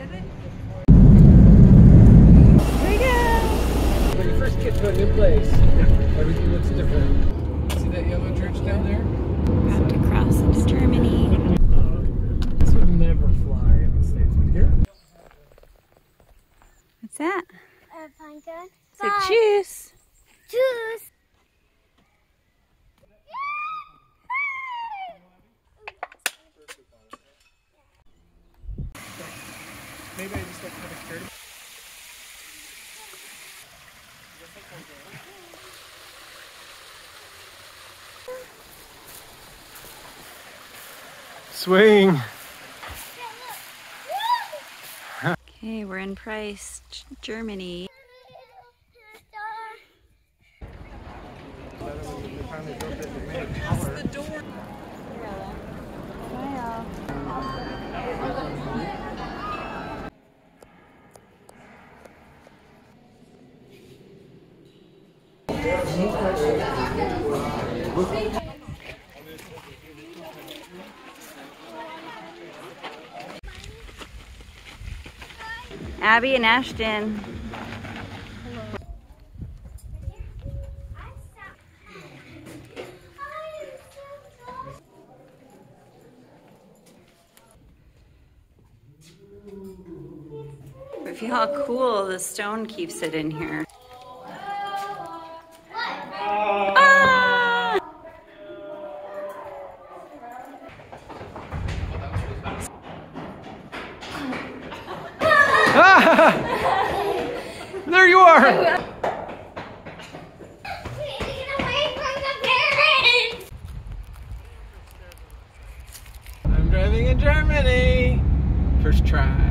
get it? Here we go. When you first get to a new place, everything looks different. See that yellow church down there? About to cross into Germany. This would never fly in the States. But here, What's that? Uh, fine, good. It's a juice. Juice. Maybe I just like kind of scared. Swing. Okay, we're in Price, G- Germany. The door. Abby and Ashton. But feel how cool the stone keeps it in here. There you are. I'm driving in Germany. First try.